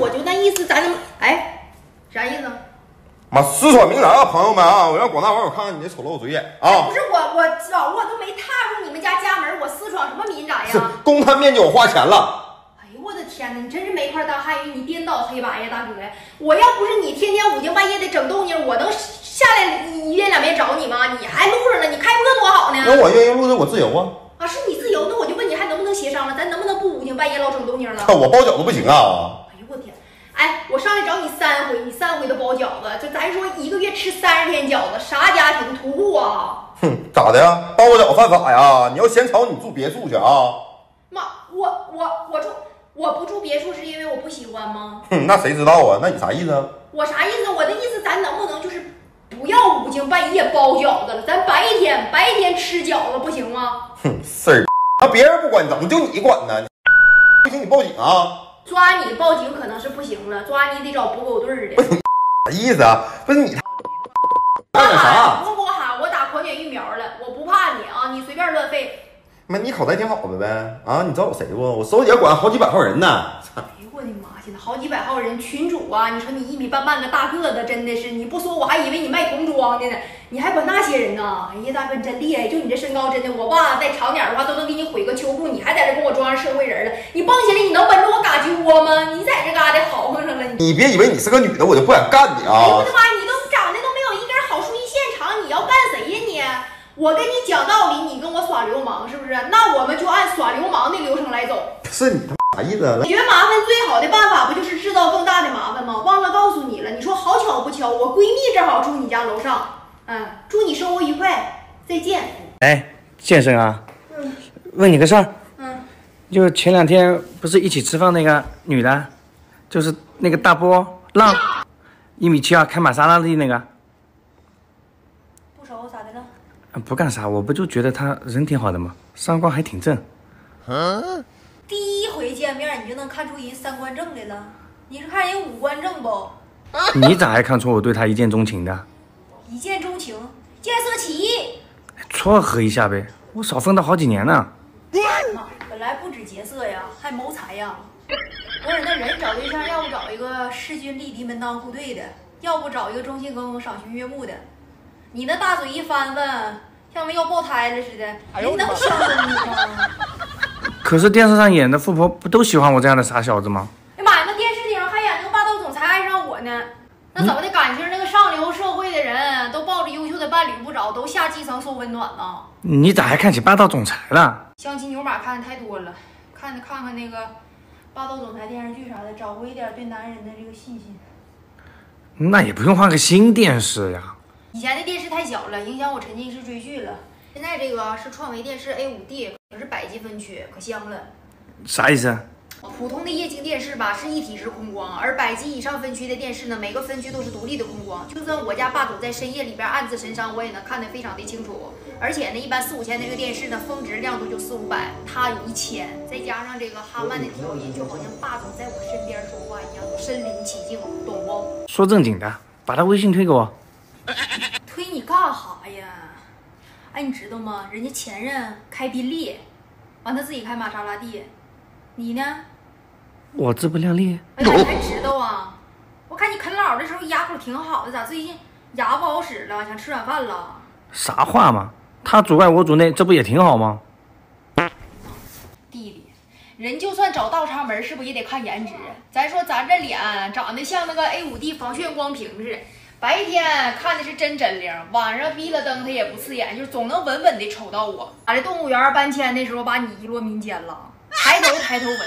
我就那意思，咱能哎，啥意思？妈，四川名人啊，朋友们啊，我让广大网友看看你的丑陋嘴脸啊不！是我，我老我都没踏入你们家家门，我私闯什么民宅是呀？公摊面积我花钱了，哎呦我的天哪，你真是没块大汉语，你颠倒黑白呀，大哥！我要不是你天天五更半夜的整动静，我能下来一遍两遍找你吗？你还录上了，你开播多好呢！那我愿意录的我自由啊，啊，是你自由，那我就问你还能不能协商了？咱能不能不五更半夜老整动静了？我包饺子不行啊？我天！哎，我上来找你三回，你三回都包饺子，就咱说一个月吃三十天饺子，啥家庭土户啊？哼，咋的呀？包我饺子犯法呀？你要嫌吵，你住别墅去啊？妈，我我我住我不住别墅是因为我不喜欢吗？哼，那谁知道啊？那你啥意思啊？我啥意思？我的意思，咱能不能就是不要五更半夜包饺子了，咱白天白天吃饺子不行吗？哼，事儿，那别人不管，怎么就你管呢？不行，你报警啊？抓你报警可能是不行了，抓你得找捕狗队儿的。啥意思啊？不是你他我干点，啥？不用给我喊，我打狂犬疫苗了，我不怕你啊，你随便乱吠。妈，你口才挺好的呗？啊，你知道我谁不？我手底下管好几百号人呢。我的妈！现在好几百号人群主啊！你说你一米半半个大个子，真的是你不说我还以为你卖童装的呢，你还管那些人呢？哎呀，大哥你真厉害！就你这身高，真的，我爸再长点的话都能给你毁个秋裤，你还在这跟我装上社会人了？你蹦起来你能稳住我嘎鸡窝吗？你在这嘎达豪横上了你！你别以为你是个女的，我就不敢干你啊哎呦啊我的！妈！你都长得都没有一根好树一现长，你要干谁呀你？我跟你讲道理，你跟我耍流氓是不是？那我们就按耍流氓的流程来走。是你他妈啥意思啊？解决麻烦最好的办法不就是制造更大的麻烦吗？忘了告诉你了，你说好巧不巧，我闺蜜正好住你家楼上，嗯，祝你生活愉快，再见。哎，健身啊，嗯问你个事儿，嗯，就前两天不是一起吃饭那个女的，就是那个大波浪，一米七二，开玛莎拉蒂那个，不熟咋的了？呃不干啥，我不就觉得她人挺好的吗？三观还挺正。第一回见面你就能看出人三观正来了，你是看人五官正不？你咋还看出我对他一见钟情的？一见钟情，见色起意。撮合一下呗，我少奋斗好几年呢。妈，本来不止劫色呀，还谋财呀。不是，那人找对象，要不找一个势均力敌、门当户对的，要不找一个忠心耿耿、赏心悦目的。你那大嘴一翻翻，像没要爆胎了似的，人能相中你吗？可是电视上演的富婆不都喜欢我这样的傻小子吗？哎呀妈呀，那电视顶上还演那个霸道总裁爱上我呢。那怎么的感情？那个上流社会的人都抱着优秀的伴侣不找，都下基层受温暖呢。你咋还看起霸道总裁了？相亲牛马看的太多了，看看看那个霸道总裁电视剧啥的，找回一点对男人的这个信心。那也不用换个新电视呀。以前的电视太小了，影响我沉浸式追剧了。现在这个是创维电视 A 5 D，可是百级分区，可香了。啥意思？普通的液晶电视吧是一体式控光，而百级以上分区的电视呢，每个分区都是独立的控光。就算我家霸总在深夜里边暗自神伤，我也能看得非常的清楚。而且呢，一般四五千的这个电视呢，峰值亮度就四五百，它有一千，再加上这个哈曼的调音，就好像霸总在我身边说话一样，身临其境，懂不？说正经的，把他微信推给我。推你干哈呀？哎，你知道吗？人家前任开宾利，完他自己开玛莎拉蒂，你呢？我自不量力。哎，你还知道啊？我看你啃老的时候牙口挺好的，咋最近牙不好使了？想吃软饭了？啥话嘛？他主外我主内，这不也挺好吗？弟弟，人就算找倒插门，是不是也得看颜值？咱说咱这脸长得像那个 A 五 D 防眩光屏似的，白天看的是真真灵，晚上闭了灯它也不刺眼，就是总能稳稳的瞅到我。俺这动物园搬迁的时候把你遗落民间了，抬头抬头纹，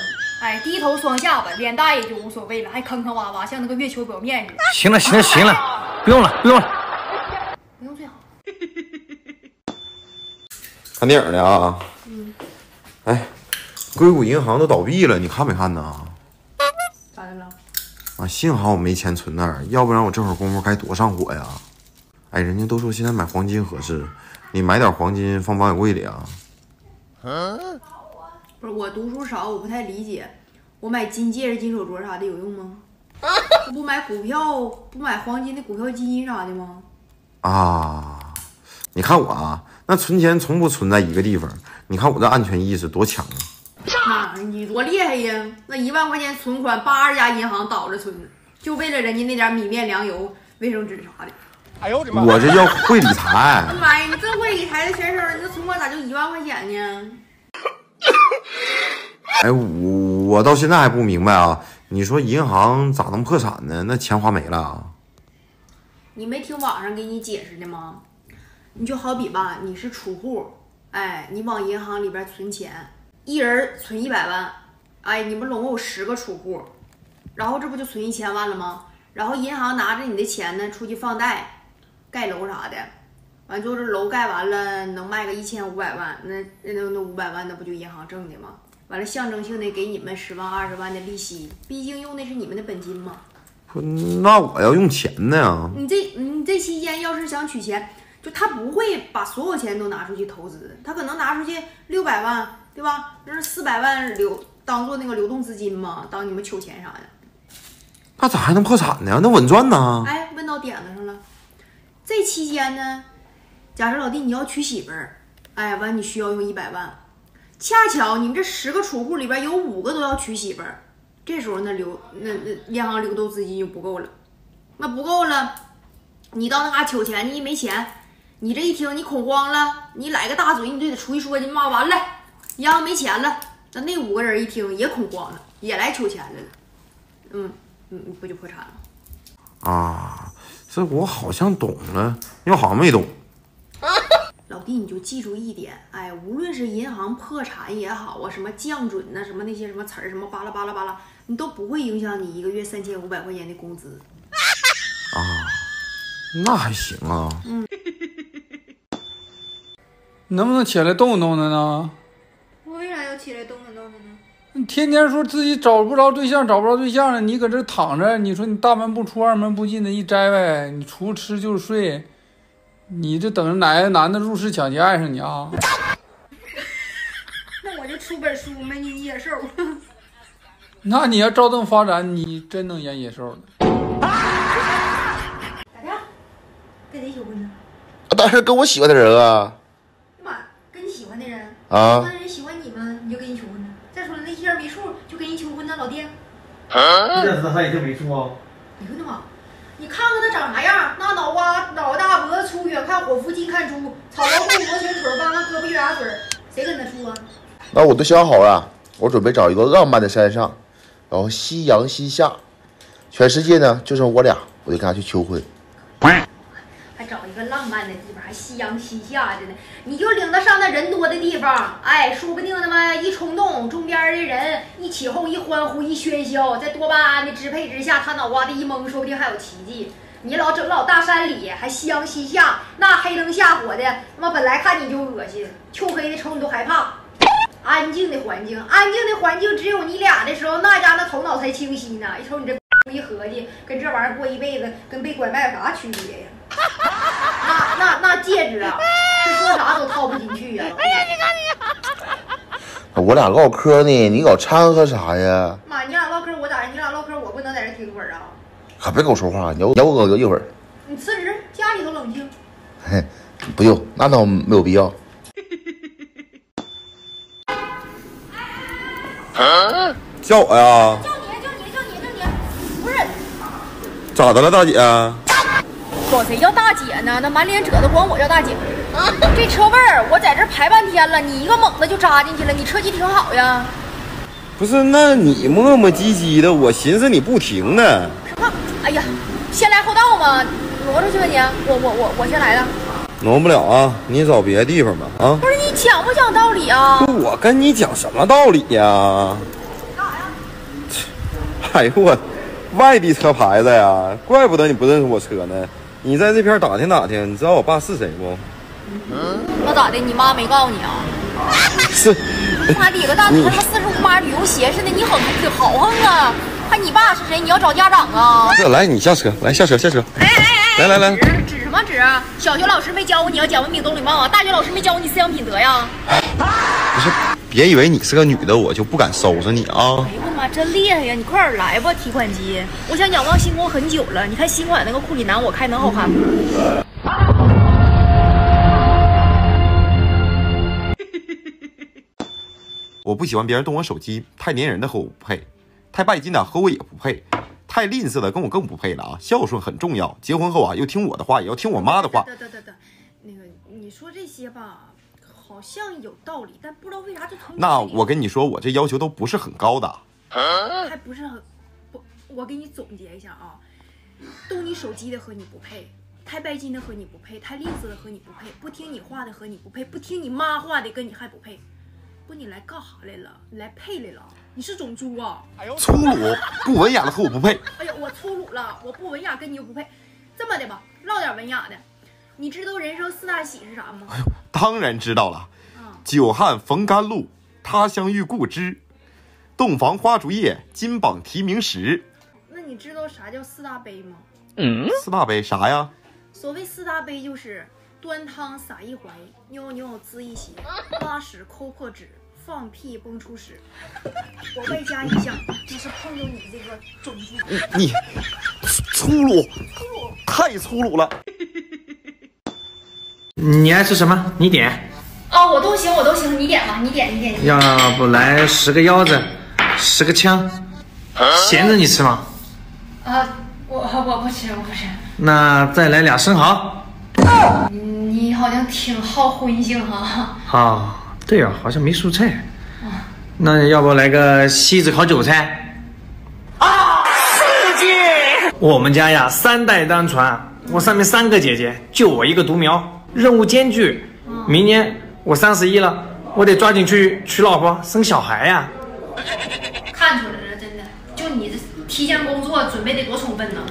哎，低头双下巴，脸大也就无所谓了，还坑坑洼洼，像那个月球表面似的。行了行了行了，不用了不用了。不用最好。看电影呢啊？嗯哎，硅谷银行都倒闭了，你看没看呢？啊，幸好我没钱存那儿，要不然我这会儿功夫该多上火呀！哎，人家都说现在买黄金合适，你买点黄金放保险柜里啊。嗯不是我读书少，我不太理解，我买金戒指、金手镯啥的有用吗？不买股票，不买黄金的股票基金啥的吗？啊，你看我啊，那存钱从不存在一个地方。你看我这安全意识多强啊！啊，你多厉害呀！那一万块钱存款，八十家银行倒着存，就为了人家那点米面粮油、卫生纸啥的。哎呦我这叫会理财。妈呀，你这会理财的选手，你这存款咋就一万块钱呢？哎，我我到现在还不明白啊！你说银行咋能破产呢？那钱花没了？你没听网上给你解释的吗？你就好比吧，你是储户，哎，你往银行里边存钱，一人存一百万，哎，你们总共有十个储户，然后这不就存一千万了吗？然后银行拿着你的钱呢，出去放贷、盖楼啥的，完就是楼盖完了能卖个一千五百万，那那那五百万那不就银行挣的吗？完了象征性的给你们十万二十万的利息，毕竟用的是你们的本金嘛。不那我要用钱呢？你这你这期间要是想取钱，就他不会把所有钱都拿出去投资，他可能拿出去六百万，对吧？那是四百万流当做那个流动资金嘛，当你们取钱啥的。那咋还能破产呢？那稳赚呢？哎，问到点子上了。这期间呢，假设老弟你要娶媳妇儿，哎，完你需要用一百万，恰巧你们这十个储户里边有五个都要娶媳妇儿，这时候那流那那银行流动资金就不够了，那不够了，你到那嘎取钱，你没钱，你这一听你恐慌了，你来个大嘴，你就得出去说去，妈完了，银行没钱了。那那五个人一听也恐慌了，也来取钱来了，嗯嗯，不就破产了？啊，这我好像懂了，又好像没懂。老弟，你就记住一点，哎，无论是银行破产也好啊，什么降准呐、什么那些什么词儿，什么巴拉巴拉巴拉，你都不会影响你一个月三千五百块钱的工资。啊那还行啊。你 能不能起来动动的呢？起来动弹动弹呢？你天天说自己找不着对象，找不着对象了，你搁这躺着，你说你大门不出二门不进的一摘呗，你除吃就是睡，你这等着哪个男的入室抢劫爱上你啊？那我就出本书，美女与野兽。那你要照这么发展，你真能演野兽了。咋的？跟谁求婚呢？当然跟我喜欢的人啊妈，跟你喜欢的人，喜啊！欢的人喜欢你吗？你就跟人求婚呢？再说了，那些人没数，就跟人求婚呢，老弟。你咋知道他也就没处啊？哎呦我的妈！你看看他长啥样？那脑瓜脑袋大，脖子粗，远看火夫，近看猪，草包肚，磨拳腿，弯弯胳膊，月牙嘴儿，谁跟他处啊？那我都想好了，我准备找一个浪漫的山上，然后夕阳西下，全世界呢就剩我俩，我就跟他去求婚。还找一个浪漫的地方，还夕阳西下的呢。你就领他上那人多的地方，哎，说不定他妈一冲动，周边的人一起哄、一欢呼、一喧嚣，在多巴胺的支配之下，他脑瓜子一懵，说不定还有奇迹。你老整老大山里，还夕阳西下，那黑灯瞎火的，他妈本来看你就恶心，黢黑的瞅你都害怕。安静的环境，安静的环境，只有你俩的时候，那家那头脑才清晰呢。一瞅你这一合计，跟这玩意儿过一辈子，跟被拐卖有啥区别呀？那那那戒指啊，是说啥都套不进去呀、哎呀，你看你 我俩唠嗑呢，你老掺和啥呀？妈，你俩唠嗑我咋的？你俩唠嗑我不能在这听会儿啊？可别跟我说话，你要你要我一会儿。你辞职，家里头冷静。嘿，不用，那倒没有必要。叫我呀？叫你，叫你，叫你，叫你，不是，咋的了，大姐？管谁叫大姐呢？那满脸褶子，管我叫大姐。这车位儿，我在这排半天了，你一个猛子就扎进去了，你车技挺好呀。不是，那你磨磨唧唧的，我寻思你不停呢。什么？哎呀，先来后到嘛，挪出去吧你。我我我我先来的。挪不了啊，你找别的地方吧。啊，不是你讲不讲道理啊？我跟你讲什么道理呀？干啥呀？哎呦我，外地车牌子呀，怪不得你不认识我车呢。你在这片打听打听，你知道我爸是谁不？那咋的？你妈没告诉你啊？是，妈理个大他妈四十五码旅游鞋似的，你很挺豪横啊！还你爸是谁？你要找家长啊？这来你下车，来下车下车。哎哎哎！来来来指指什么指啊？小学老师没教过你要讲文明懂礼貌啊？大学老师没教过你思想品德呀？不是，别以为你是个女的，我就不敢收拾你啊！哎呦我的妈，真厉害呀！你快点来吧，提款机！我想仰望星空很久了。你看新款那个库里南，我开能好看吗？我 我不喜欢别人动我手机，太粘人的和我不配，太拜金的和我也不配，太吝啬的跟我更不配了啊！孝顺很重要，结婚后啊，又听我的话，也要听我妈的话。等等等等，那个你说这些吧，好像有道理，但不知道为啥就从那我跟你说，我这要求都不是很高的。还不是很不，我给你总结一下啊，动你手机的和你不配，太拜金的和你不配，太吝啬的和你不配，不听你话的和你不配，不听你妈话的跟你还不配。不，你来干啥来了？你来配来了？你是种猪啊！粗鲁、不文雅的和我不配。哎呀，我粗鲁了，我不文雅，跟你又不配。这么的吧，唠点文雅的。你知道人生四大喜是啥吗？当然知道了，啊，久旱逢甘露，他乡遇故知，洞房花烛夜，金榜题名时。那你知道啥叫四大悲吗？嗯四大悲啥呀？所谓四大悲就是端汤洒一怀，尿尿滋一鞋，拉屎抠破纸，放屁崩出屎。我外加一项，就是碰到你这个种猪。你粗鲁，太粗鲁了。你爱吃什么？你点。哦，我都行，我都行，你点吧，你点，你点。你点要不来十个腰子，十个枪，咸着你吃吗？啊，我我不吃，我不吃。那再来俩生蚝。你好像挺好荤性哈。啊，对啊，好像没蔬菜。那要不来个西子烤韭菜？啊，刺激！我们家呀，三代单传，我上面三个姐姐，就我一个独苗，任务艰巨。明年我三十一了，我得抓紧去娶老婆生小孩呀。看出来了，真的，就你这提前工作准备得多充分呢。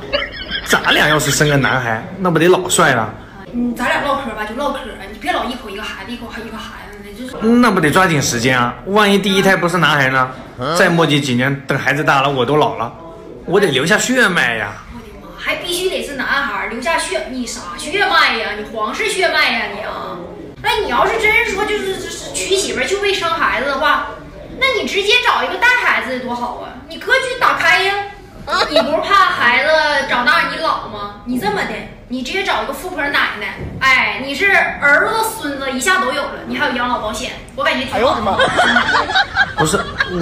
咱俩要是生个男孩，那不得老帅了？嗯，咱俩唠嗑吧，就唠嗑，你别老一口一个孩子，一口一个孩子的，就是。那不得抓紧时间啊！万一第一胎不是男孩呢？再磨叽几年，等孩子大了，我都老了，我得留下血脉呀。还必须得是男孩，留下血，你啥血脉呀？你皇室血脉呀你啊？那你要是真是说就是就是娶媳妇儿就为生孩子的话，那你直接找一个带孩子的多好啊！你格局打开呀，你不是怕孩子长大你老吗？你这么的，你直接找一个富婆奶奶，哎，你是儿子孙子一下都有了，你还有养老保险，我感觉挺好的。不是，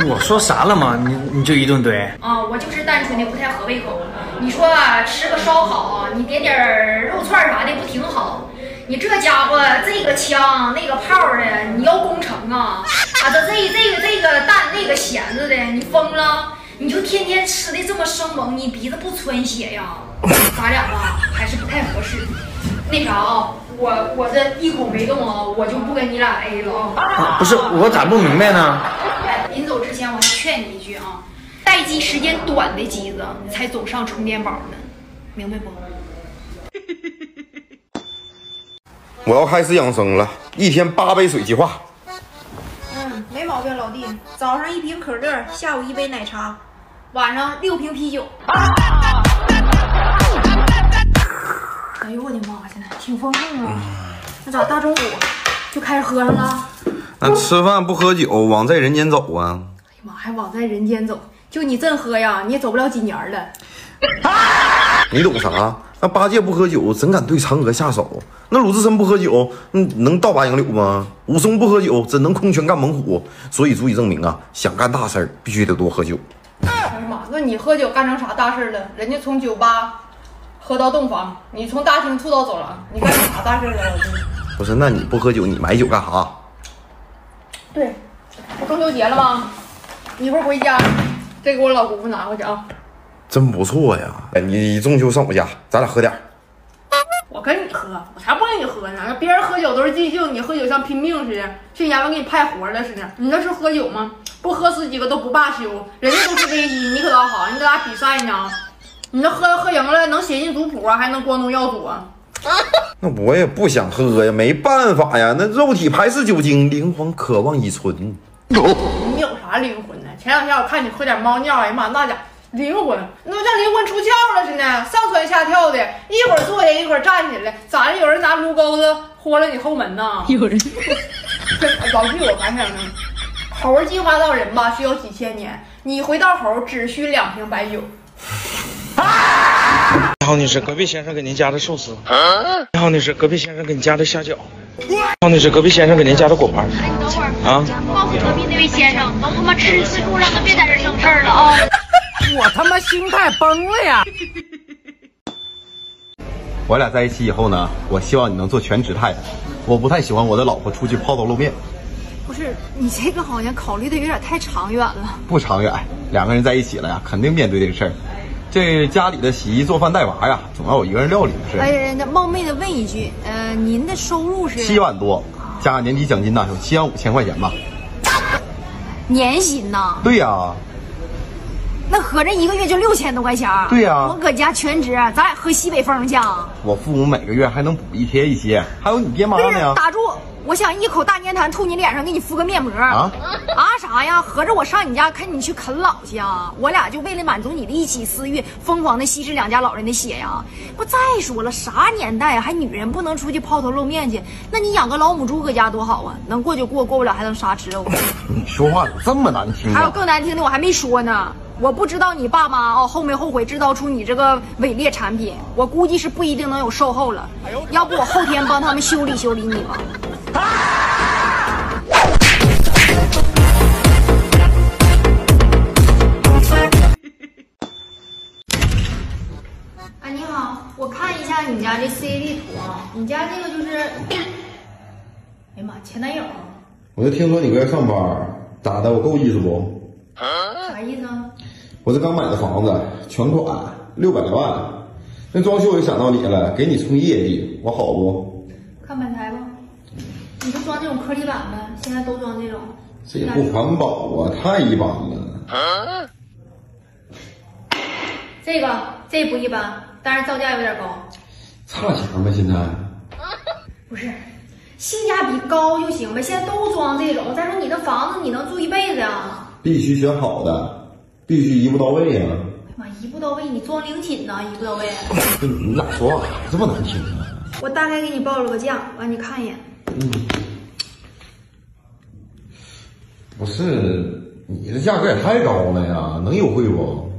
我说啥了吗？你你就一顿怼。啊，我就是单纯的不太合胃口。你说啊，吃个烧烤，你点点肉串啥的不挺好？你这家伙这个枪那个炮的，你要攻城啊？啊，这这这个这个弹那个弦子的，你疯了？你就天天吃的这么生猛，你鼻子不穿血呀？咱俩吧还是不太合适。那啥啊，我我这一口没动啊，我就不跟你俩 A 了啊。啊不是，我咋不明白呢？哎，临走之前我还劝你一句啊，待机时间短的机子才总上充电宝呢，明白不？我要开始养生了，一天八杯水计划。嗯，没毛病，老弟。早上一瓶可乐，下午一杯奶茶，晚上六瓶啤酒。哎呦我的妈，现在挺丰盛啊！那咋大中午就开始喝上了？那吃饭不喝酒，往在人间走啊！哎呀妈，还往在人间走？就你这喝呀，你也走不了几年了。你懂啥？那八戒不喝酒，怎敢对嫦娥下手？那鲁智深不喝酒，嗯，能倒拔杨柳吗？武松不喝酒，怎能空拳干猛虎？所以足以证明啊，想干大事儿，必须得多喝酒。那你喝酒干成啥大事了？人家从酒吧喝到洞房，你从大厅吐到走廊，你干成啥大事了？老弟？不是，那你不喝酒，你买酒干啥？对，不中秋节了吗？你一会儿回家，再给我老姑父拿回去啊。真不错呀！哎，你中秋上我家，咱俩喝点儿。我跟你喝，我才不跟你喝呢。别人喝酒都是尽兴，你喝酒像拼命似的，这家伙给你派活了似的。你那是喝酒吗？不喝死几个都不罢休。人家都是危机，你可倒好，你搁哪比赛呢。你那喝喝赢了，能写进族谱啊，还能光宗耀祖啊。那我也不想喝呀，没办法呀，那肉体排斥酒精，灵魂渴望乙醇。你有啥灵魂呢？前两天我看你喝点猫尿，哎呀妈，那家灵魂，那不像灵魂出窍了似的，上蹿下跳的，一会儿坐下，一会儿站起来，咋的？有人拿炉钩子豁了你后门呢？有人。老替，我发现了，猴进化到人吧，需要几千年，你回到猴只需两瓶白酒。你好，女士，隔壁先生给您加的寿司。你好，女士，隔壁先生给你加的虾饺。你好，女士隔壁先生给您加的果盘哎，你等会儿啊。告诉隔壁那位先生，都他妈吃自助，让他别在这生事儿了啊！我他妈心态崩了呀！我俩在一起以后呢，我希望你能做全职太太。我不太喜欢我的老婆出去抛头露面，不是，你这个好像考虑的有点太长远了。不长远。两个人在一起了呀，肯定面对这个事儿。这家里的洗衣做饭带娃呀，总要有一个人料理的事儿。哎，那冒昧的问一句，呃，您的收入是七万多，加上年底奖金呢，有七万五千块钱吧？年薪呐？对呀、那合着一个月就六千多块钱对呀我搁家全职，咱俩喝西北风去啊。我父母每个月还能补一贴一些，还有你爹妈呢。打住！我想一口大粘痰吐你脸上，给你敷个面膜。啊啊啥呀？合着我上你家看你去啃老去啊？我俩就为了满足你的一己私欲，疯狂的吸食两家老人的血呀？不，再说了，啥年代啊还女人不能出去抛头露面去？那你养个老母猪搁家多好啊，能过就过，过不了还能杀吃肉。你说话怎么这么难听还有啊？更难听的，我还没说呢。我不知道你爸妈哦后没后悔制造出你这个伪劣产品，我估计是不一定能有售后了。要不我后天帮他们修理修理你吧。哎，你好，我看一下你家这 CAD 图啊，你家这个就是，哎呀妈，前男友我就听说你搁这上班，咋的？我够意思不？啥意思啊？我这刚买的房子，全款六百来万，那装修也想到你了，给你冲业绩，我好不？看板材吧，你就装这种颗粒板呗？现在都装这种。这也不环保啊，太一般了。这个这不一般，但是造价有点高。差钱吗，现在。不是，性价比高就行呗。现在都装这种，再说你那房子你能住一辈子呀？必须选好的，必须一步到位呀、哎呀妈，一步到位，你装灵寝呢？一步到位。这你咋说话这么难听啊？我大概给你报了个价，完你看一眼。嗯不是，你这价格也太高了呀，能优惠不？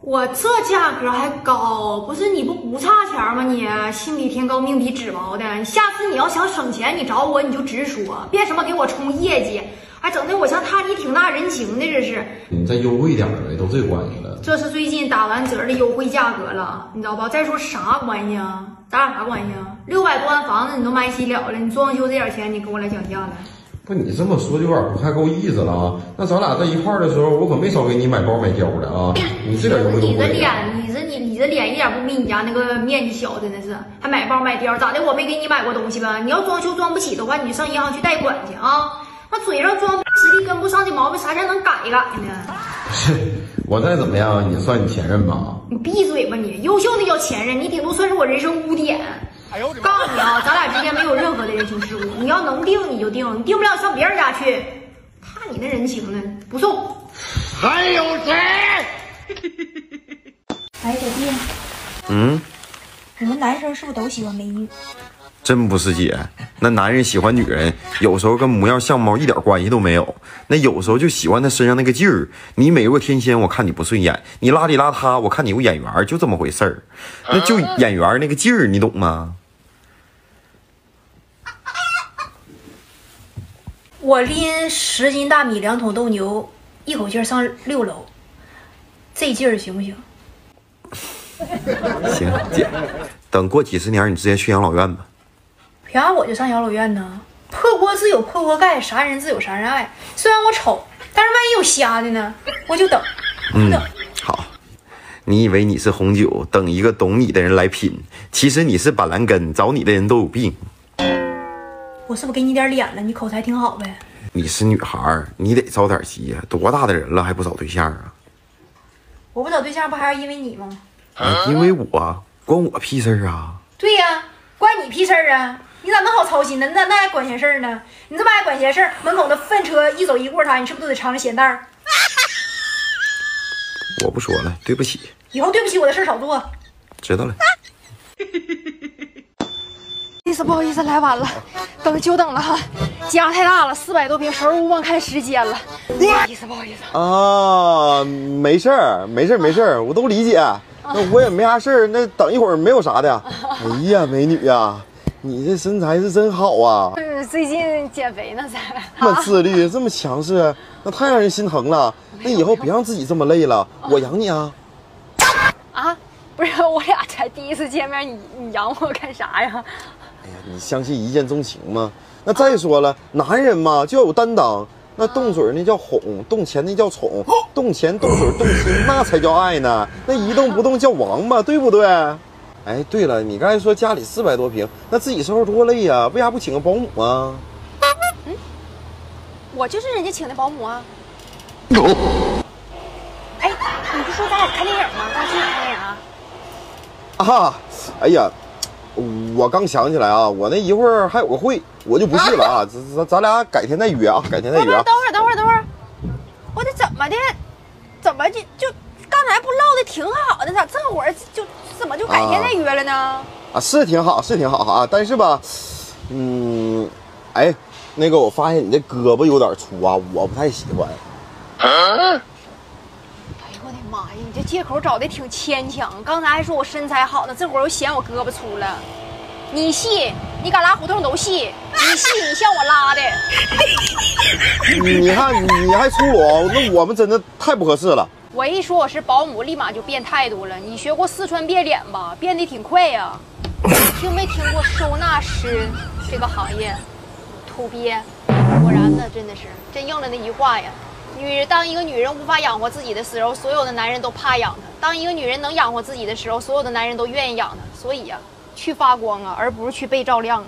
我这价格还高，不是你不不差钱吗你？心比天高，命比纸薄的。下次你要想省钱，你找我你就直说，别什么给我冲业绩，还整的我像他你挺大人情的，这是。你再优惠点呗，都这关系了。这是最近打完折的优惠价格了，你知道吧？再说啥关系啊？咱俩啥关系啊？六百多万房子你都买起了了，你装修这点钱你跟我来讲价来？不，你这么说就有点不太够意思了啊。那咱俩在一块儿的时候，我可没少给你买包买貂的啊。你这点优惠都你这。脸，你这你你这脸一点不比你家那个面积小，真的是还买包买貂，咋的？我没给你买过东西吧？你要装修装不起的话，你就上银行去贷款去啊！那嘴上装实力跟不上的毛病，啥前能改一改呢？我再怎么样也算你前任吧？你闭嘴吧你！优秀那叫前任，你顶多算是我人生污点。告诉你啊，咱俩之间没有任何的人情世故，你要能定你就定，你定不了上别人家去，看你那人情呢，不送。还有谁？哎，小弟，嗯，你们男生是不是都喜欢美女？真不是姐，那男人喜欢女人，有时候跟模样相貌一点关系都没有，那有时候就喜欢她身上那个劲儿。你美若天仙，我看你不顺眼；你邋里邋遢，我看你有眼缘，就这么回事儿。那就眼缘那个劲儿，你懂吗？我拎十斤大米，两桶豆牛，一口气上六楼，这劲儿行不行？行，姐，等过几十年，你直接去养老院吧。凭啥我就上养老院呢？破锅自有破锅盖，啥人自有啥人爱。虽然我丑，但是万一有瞎的呢？我就等，嗯等。，好。你以为你是红酒，等一个懂你的人来品，其实你是板蓝根，找你的人都有病。我是不是给你点脸了？你口才挺好呗。你是女孩，你得着点急呀、多大的人了还不找对象啊？我不找对象，不还是因为你吗？啊因为我关我屁事儿啊！对呀、关你屁事儿啊！你咋那么好操心呢？你咋那爱管闲事儿呢？你这么爱管闲事儿，门口的粪车一走一过它，你是不是都得尝尝咸淡儿？我不说了，对不起，以后对不起我的事儿少做。知道了。意思不好意思，来晚了，等久等了哈，家太大了，四百多平，收拾屋忘看时间了，不好意思，不好意思。啊，没事儿，没事儿，没事儿，我都理解。那我也没啥事儿，那等一会儿没有啥的。哎呀，美女呀、你这身材是真好啊，嗯，最近减肥呢，才。这么自律，这么强势，那太让人心疼了。那以后别让自己这么累了，我养你啊。啊，不是，我俩才第一次见面，你你养我干啥呀？哎呀，你相信一见钟情吗？那再说了，男人嘛就要有担当。那动嘴那叫哄，动钱那叫宠，动钱动嘴动心那才叫爱呢。那一动不动叫王八，对不对？哎，对了，你刚才说家里四百多平，那自己收拾多累呀、为啥不请个保姆啊？嗯我就是人家请的保姆啊。哎，你不说咱俩看电影吗？咱俩去哪看电影啊？啊，哎呀，我刚想起来啊，我那一会儿还有个会，我就不去了啊。咱咱咱俩改天再约啊，改天再，约啊。等会儿，等会儿，等会儿，我这怎么的？怎么就就刚才不唠的挺好的，咋这会儿就怎么就改天再约了呢？啊，是挺好，是挺好啊，但是吧，嗯，哎，那个我发现你这胳膊有点粗啊，我不太喜欢。哎呦我的妈呀，你这借口找的挺牵强。刚才还说我身材好呢，这会儿又嫌我胳膊粗了。你细，你敢拉胡同都细，你细你像我拉的。你 你看你还粗鲁，那我们真的太不合适了。我一说我是保姆，立马就变态度了。你学过四川变脸吧？变得挺快呀、听没听过收纳师这个行业？土鳖，果然呢，真的是真应了那句话呀。女人当一个女人无法养活自己的时候，所有的男人都怕养她；当一个女人能养活自己的时候，所有的男人都愿意养她。所以呀、去发光啊，而不是去被照亮啊。